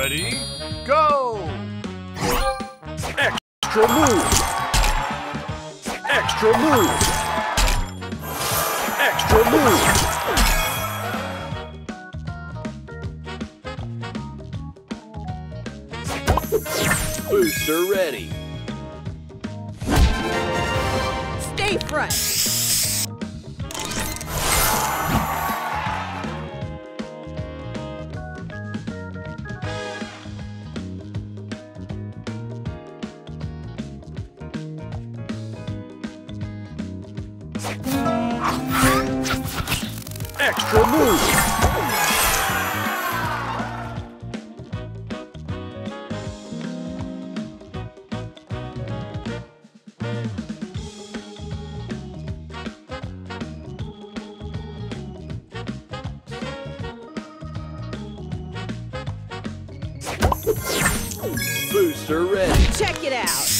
Ready, go! Extra move. Extra move. Extra move. Booster ready. Stay fresh. Extra move. Booster ready. Check it out.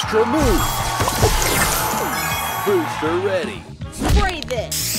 Extra move. Booster ready. Spray this.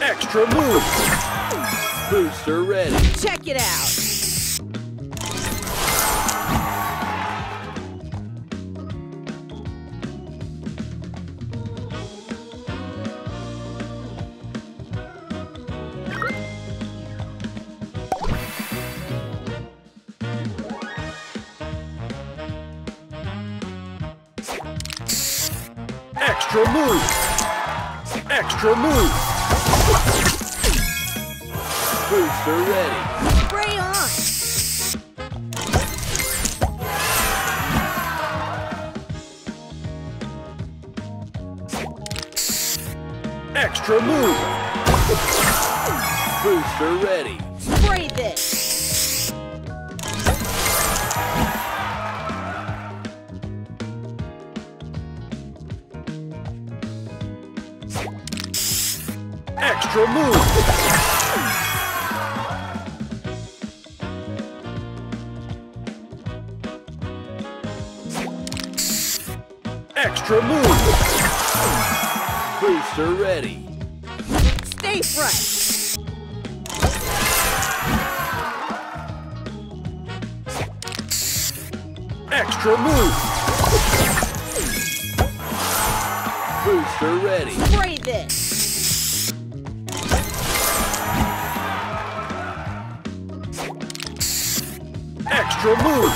Extra move. Booster ready. Check it out. Extra move. Extra move. Booster ready. Spray on. Extra move. Booster ready. Spray this. Extra move. Extra move. Booster ready. Stay fresh. Extra move. Booster ready. Spray this. Extra move.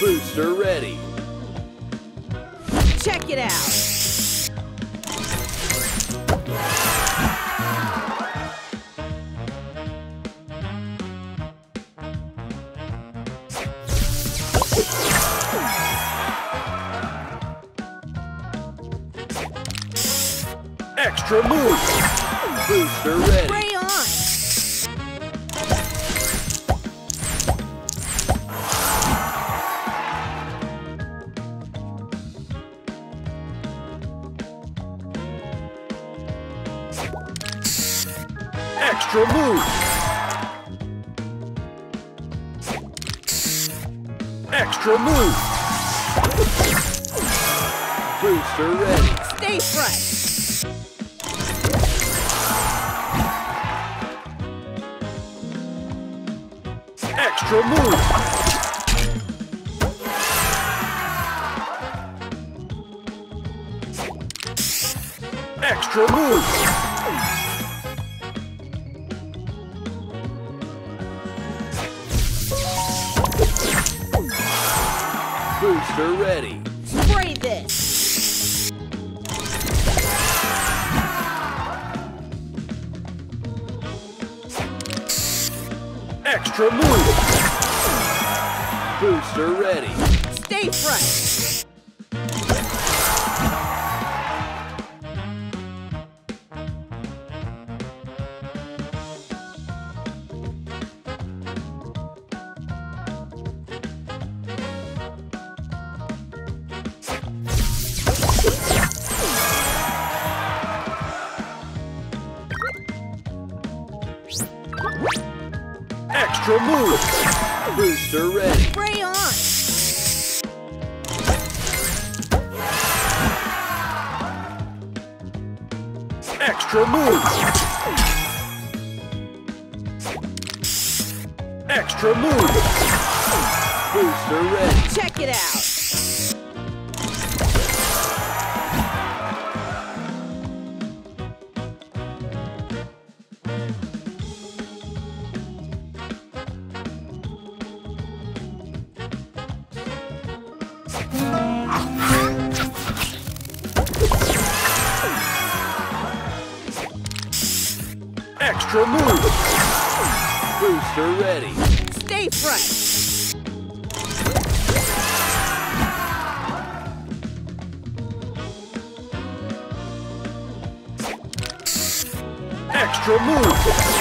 Booster ready. Check it out. Extra move. Booster ready. Spray on. Extra move. Extra move. Booster ready. Stay fresh. Extra move. Extra move. Booster ready. Spray this. Extra move. Booster ready. Stay fresh. Extra move. Booster ready. Spray on. Extra move. Extra move. Booster ready. Check it out. Extra move. Booster ready. Stay fresh. Extra move.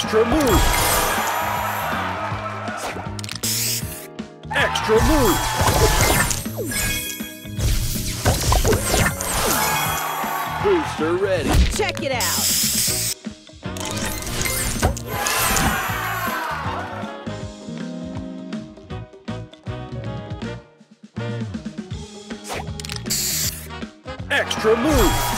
Extra move. Extra move. Booster ready. Check it out. Extra move.